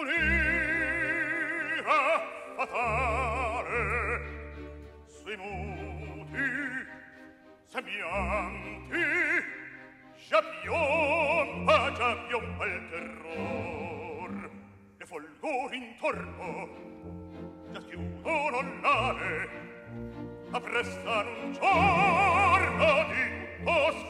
agonia fatale sui muti sembianti già piomba già piomba il terror. Le folgori intorno già schiudono l'ale apprestano un giorno di posto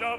Chào.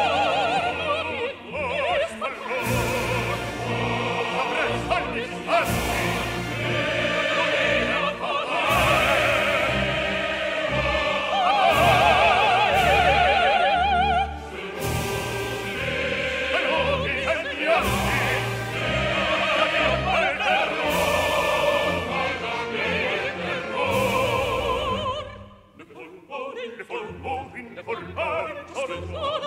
formare un